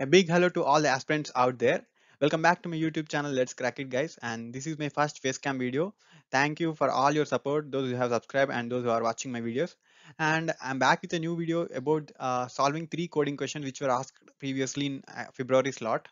A big hello to all the aspirants out there. Welcome back to my YouTube channel, Let's Crack It Guys. And this is my first facecam video. Thank you for all your support, those who have subscribed and those who are watching my videos. And I'm back with a new video about uh, solving three coding questions which were asked previously in uh, February slot,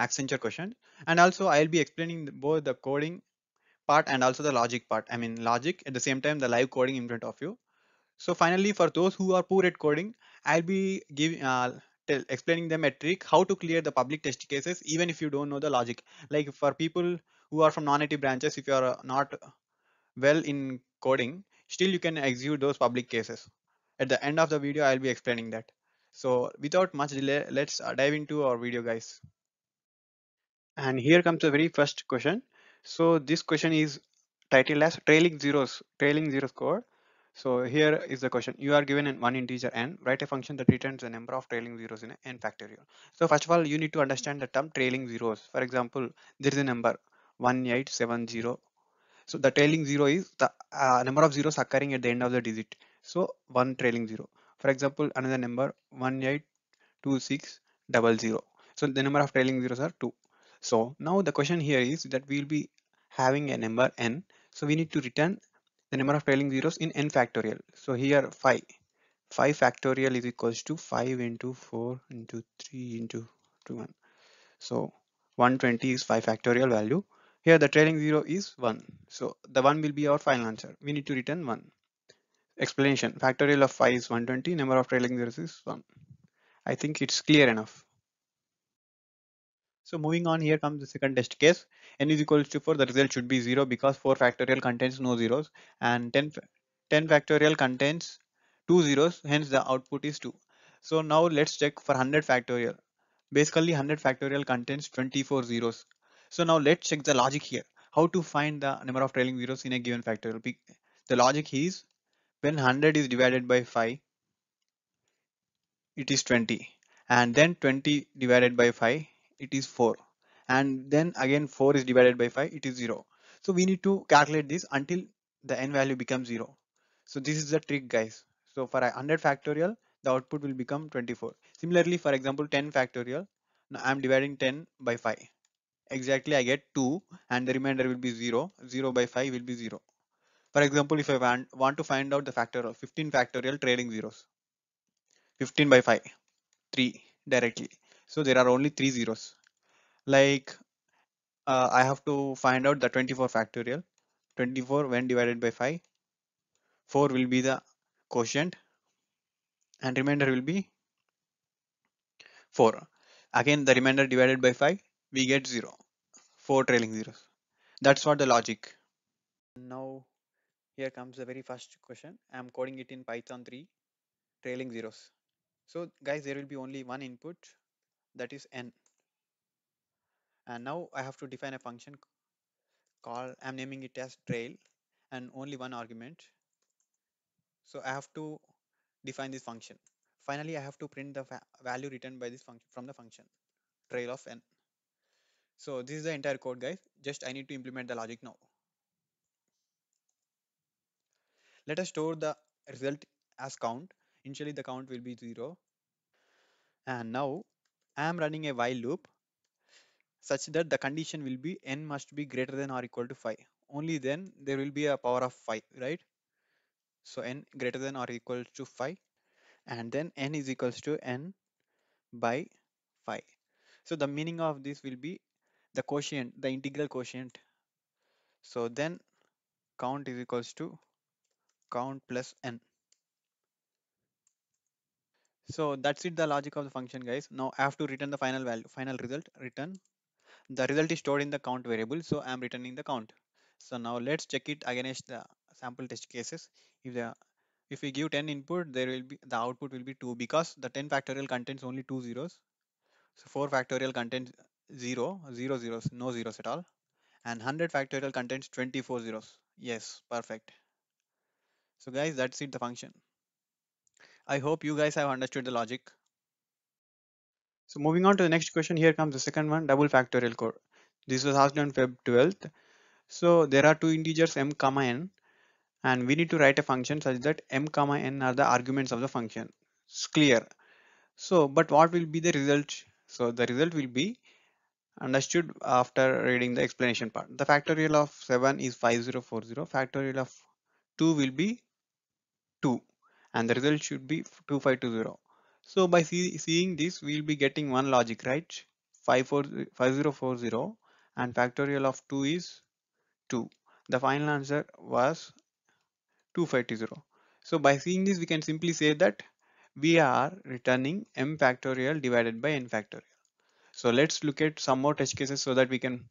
Accenture question. And also I'll be explaining both the coding part and also the logic part. I mean logic at the same time the live coding in front of you. So finally, for those who are poor at coding, I'll be giving uh, tell, explaining them a trick how to clear the public test cases even if you don't know the logic. Like for people who are from non-native branches, if you are uh, not well in coding, still you can execute those public cases. At the end of the video, I'll be explaining that. So without much delay, let's uh, dive into our video, guys. And here comes the very first question. So this question is titled as trailing zeros, trailing zeros code. So here is the question. You are given an one integer n. Write a function that returns the number of trailing zeros in n factorial. So first of all, you need to understand the term trailing zeros. For example, there is a number 1870. So the trailing zero is the uh, number of zeros occurring at the end of the digit. So one trailing zero. For example, another number 182600. So the number of trailing zeros are 2. So now the question here is that we will be having a number n. So we need to return the number of trailing zeros in n factorial. So here 5. 5 factorial is equals to 5 into 4 into 3 into 2 1. So 120 is 5 factorial value. Here the trailing zero is 1. So the 1 will be our final answer. We need to return 1. Explanation. Factorial of 5 is 120. Number of trailing zeros is 1. I think it's clear enough. So moving on here comes the second test case n is equals to 4 the result should be 0 because 4 factorial contains no zeros and 10, 10 factorial contains 2 zeros hence the output is 2. So now let's check for 100 factorial. Basically 100 factorial contains 24 zeros. So now let's check the logic here. How to find the number of trailing zeros in a given factorial. The logic is when 100 is divided by 5 it is 20 and then 20 divided by 5 it is 4 and then again 4 is divided by 5 it is 0 so we need to calculate this until the n value becomes 0 so this is the trick guys. So for a 100 factorial the output will become 24 similarly for example 10 factorial now i'm dividing 10 by 5 exactly i get 2 and the remainder will be 0 0 by 5 will be 0 for example if i want, want to find out the factorial 15 factorial trailing zeros. 15 by 5 3 directly so there are only three zeros. Like uh, I have to find out the 24 factorial. 24 when divided by 5. 4 will be the quotient and remainder will be 4. Again the remainder divided by 5 we get 0. 4 trailing zeros. That's what the logic. Now here comes the very first question. I'm coding it in Python 3 trailing zeros. So guys there will be only one input that is n. And now I have to define a function call I'm naming it as trail and only one argument. So I have to define this function. Finally I have to print the value returned by this function from the function trail of n. So this is the entire code guys. Just I need to implement the logic now. Let us store the result as count. Initially the count will be 0 and now I am running a while loop such that the condition will be n must be greater than or equal to 5. Only then there will be a power of 5, right? So n greater than or equal to 5 and then n is equals to n by 5. So the meaning of this will be the quotient, the integral quotient. So then count is equals to count plus n. So that's it the logic of the function guys. Now I have to return the final value, final result, return. The result is stored in the count variable. So I'm returning the count. So now let's check it against the sample test cases. If the if we give 10 input, there will be the output will be 2 because the 10 factorial contains only two zeros. So 4 factorial contains 0, 0 zeros, no zeros at all. And 100 factorial contains 24 zeros. Yes, perfect. So guys, that's it the function. I hope you guys have understood the logic. So moving on to the next question, here comes the second one, double factorial code. This was asked on Feb 12th. So there are two integers m comma n and we need to write a function such that m comma n are the arguments of the function. It's clear. So but what will be the result So the result will be understood after reading the explanation part. The factorial of 7 is 5040. Factorial of 2 will be 2 and the result should be 2520. So by see, seeing this, we'll be getting one logic, right? 5040 and factorial of 2 is 2. The final answer was 2520. So by seeing this, we can simply say that we are returning m factorial divided by n factorial. So let's look at some more test cases so that we can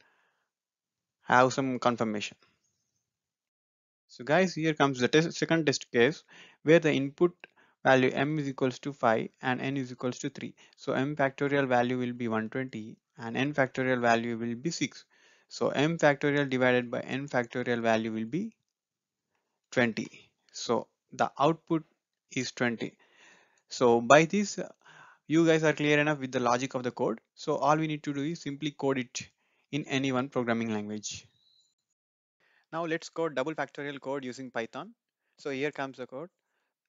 have some confirmation. So guys, here comes the test, second test case where the input value m is equals to 5 and n is equals to 3. So m factorial value will be 120 and n factorial value will be 6. So m factorial divided by n factorial value will be 20. So the output is 20. So by this, you guys are clear enough with the logic of the code. So all we need to do is simply code it in any one programming language. Now let's code double factorial code using Python. So here comes the code.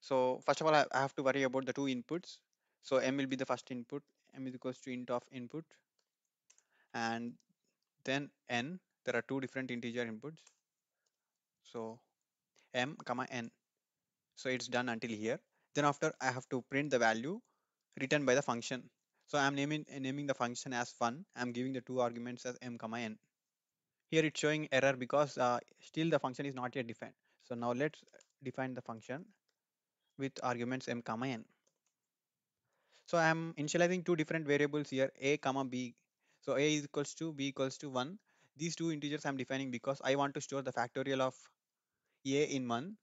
So first of all, I have to worry about the two inputs. So m will be the first input, m is equals to int of input. And then n, there are two different integer inputs. So m comma n. So it's done until here. Then after I have to print the value written by the function. So I'm naming naming the function as fun. I'm giving the two arguments as m comma n. Here it's showing error because uh, still the function is not yet defined. So now let's define the function with arguments m comma n. So I'm initializing two different variables here, a comma b. So a is equals to b equals to 1. These two integers I'm defining because I want to store the factorial of a in 1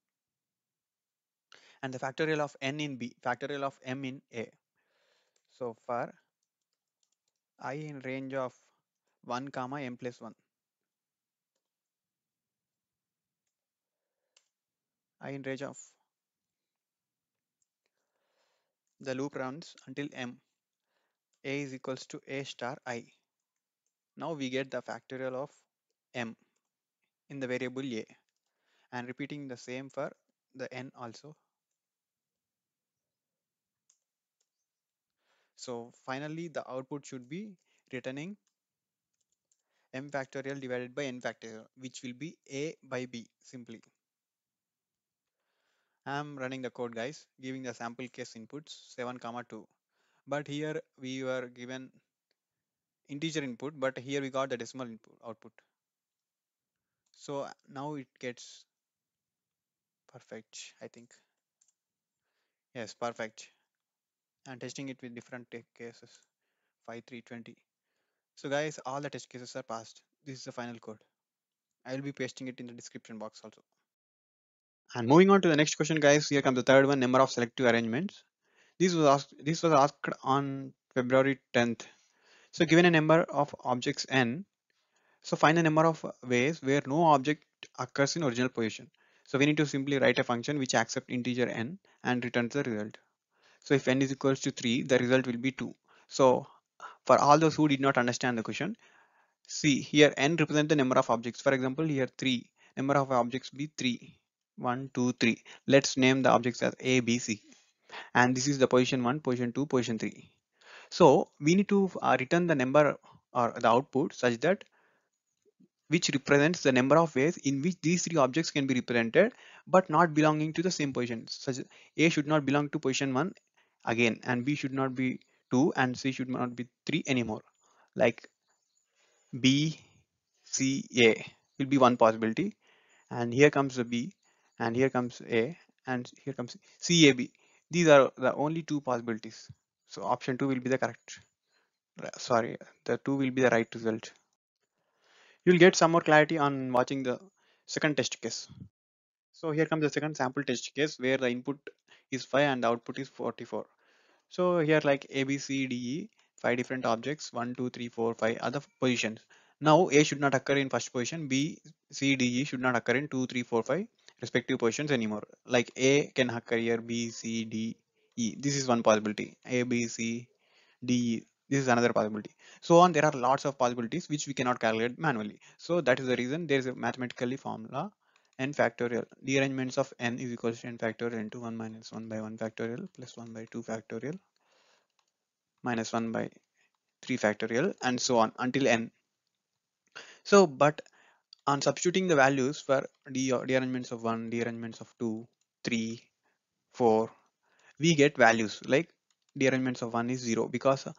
and the factorial of n in b, factorial of m in a. So for i in range of 1 comma m plus 1. I in range of the loop runs until m a is equals to a star i. Now we get the factorial of m in the variable a and repeating the same for the n also. So finally the output should be returning m factorial divided by n factorial which will be a by b simply. I'm running the code guys giving the sample case inputs 7 comma 2 but here we were given integer input but here we got the decimal input output. So uh, now it gets perfect i think. Yes perfect. And testing it with different cases. 5 3 20 so guys all the test cases are passed. This is the final code. I will be pasting it in the description box also and moving on to the next question guys here comes the third one number of selective arrangements this was asked this was asked on february 10th so given a number of objects n so find the number of ways where no object occurs in original position. So we need to simply write a function which accepts integer n and returns the result. So if n is equals to 3, the result will be 2. So for all those who did not understand the question, see here n represents the number of objects. For example, here 3, number of objects be 3. 1, 2, 3. Let's name the objects as A, B, C. And this is the position 1, position 2, position 3. So we need to uh, return the number or the output such that which represents the number of ways in which these three objects can be represented but not belonging to the same position such a should not belong to position 1 again and b should not be 2 and c should not be 3 anymore like b c a will be one possibility and here comes the b and here comes a and here comes c a b these are the only two possibilities so option 2 will be the correct sorry the 2 will be the right result You'll get some more clarity on watching the second test case. So here comes the second sample test case where the input is 5 and the output is 44. So here like A, B, C, D, E, 5 different objects, 1, 2, 3, 4, 5 other positions. Now A should not occur in first position, B, C, D, E should not occur in 2, 3, 4, 5 respective positions anymore. Like A can occur career B, C, D, E. This is one possibility. A, B, C, D, E this is another possibility so on there are lots of possibilities which we cannot calculate manually so that is the reason there is a mathematically formula n factorial dearrangements of n is equal to n factorial into 1 minus 1 by 1 factorial plus 1 by 2 factorial minus 1 by 3 factorial and so on until n so but on substituting the values for d dearrangements of 1 dearrangements of 2 3 4 we get values. Like dearrangements of 1 is 0 because uh,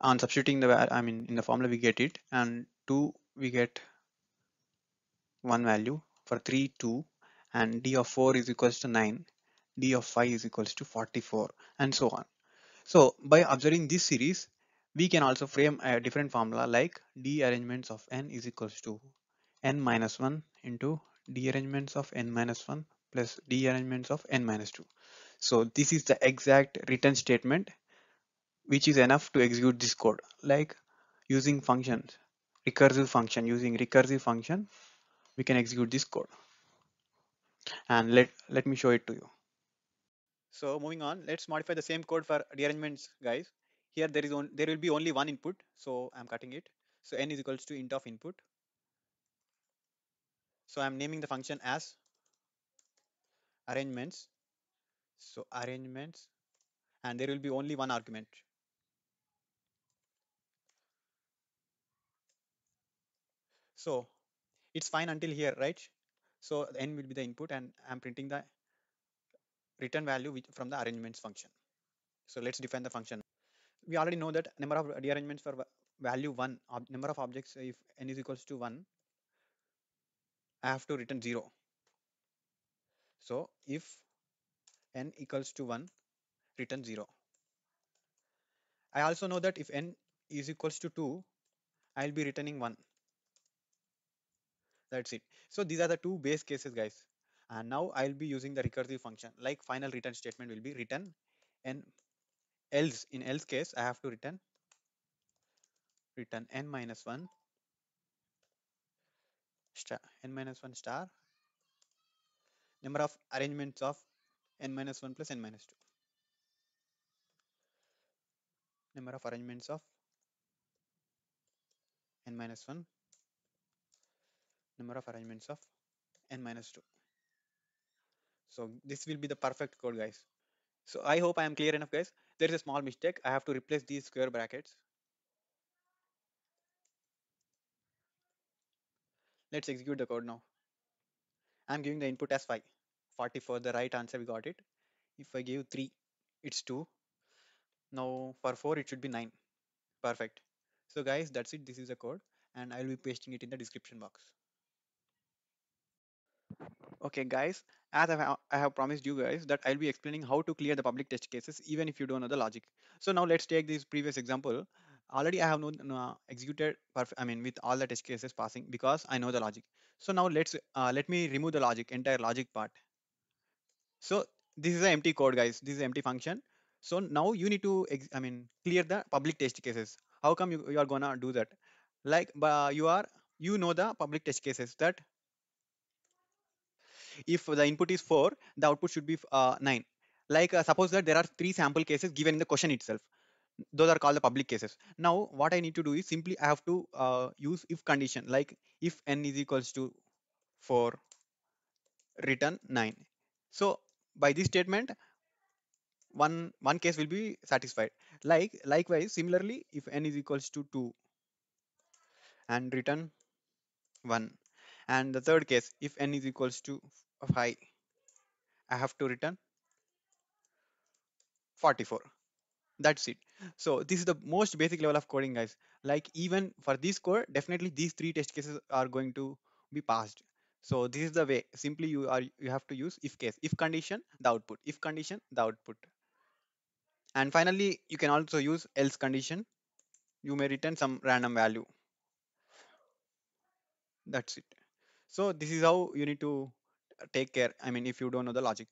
on substituting the i mean in the formula we get it and 2 we get one value for 3 2 and d of 4 is equals to 9 d of 5 is equals to 44 and so on. So by observing this series we can also frame a different formula like d arrangements of n is equals to n minus 1 into d arrangements of n minus 1 plus d arrangements of n minus 2 so this is the exact written statement which is enough to execute this code. Like using functions recursive function using recursive function we can execute this code. And let let me show it to you. So moving on let's modify the same code for dearrangements guys. Here there is on there will be only one input so i'm cutting it. So n is equals to int of input so i'm naming the function as arrangements. So arrangements and there will be only one argument. So it's fine until here right? So n will be the input and i'm printing the return value from the arrangements function. So let's define the function. We already know that number of rearrangements for value 1 number of objects if n is equals to 1 i have to return 0 so if n equals to 1 return 0 i also know that if n is equals to 2 i'll be returning 1 that's it. So these are the two base cases guys. And now I'll be using the recursive function. Like final return statement will be return and else. In else case I have to return return n minus 1 star n minus 1 star. Number of arrangements of n minus 1 plus n minus 2 number of arrangements of n minus 1 number of arrangements of n minus 2 so this will be the perfect code guys. So i hope i am clear enough guys. There is a small mistake. I have to replace these square brackets let's execute the code now. I'm giving the input as 5 44 the right answer we got it. If i give 3 it's 2 now for 4 it should be 9 perfect. So guys that's it. This is the code and i will be pasting it in the description box. Okay guys as I have, I have promised you guys that I'll be explaining how to clear the public test cases even if you don't know the logic. So now let's take this previous example already I have known uh, executed I mean with all the test cases passing because I know the logic. So now let's uh, let me remove the logic entire logic part. So this is an empty code guys. This is empty function. So now you need to I mean clear the public test cases. How come you, you are gonna do that? Like uh, you are you know the public test cases that if the input is 4 the output should be uh, 9 like uh, suppose that there are three sample cases given in the question itself those are called the public cases. Now what i need to do is simply i have to uh, use if condition like if n is equals to 4 return 9 so by this statement one one case will be satisfied. Like likewise similarly if n is equals to 2 and return 1 and the third case if n is equals to 5 I have to return 44 that's it. So this is the most basic level of coding guys. Like even for this code definitely these three test cases are going to be passed. So this is the way simply you are you have to use if case. If condition the output. If condition the output. And finally you can also use else condition. You may return some random value. That's it. So this is how you need to take care i mean if you don't know the logic